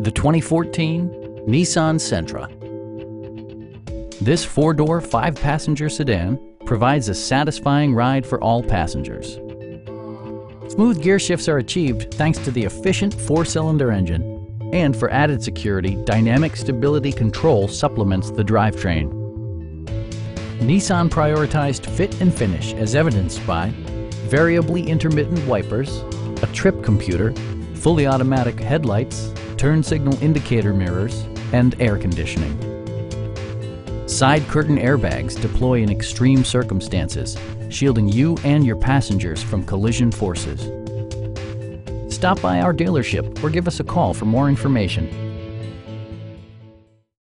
The 2014 Nissan Sentra. This four-door, five-passenger sedan provides a satisfying ride for all passengers. Smooth gear shifts are achieved thanks to the efficient four-cylinder engine. And for added security, dynamic stability control supplements the drivetrain. Nissan prioritized fit and finish as evidenced by variably intermittent wipers, a trip computer, fully automatic headlights, turn signal indicator mirrors, and air conditioning. Side curtain airbags deploy in extreme circumstances, shielding you and your passengers from collision forces. Stop by our dealership or give us a call for more information.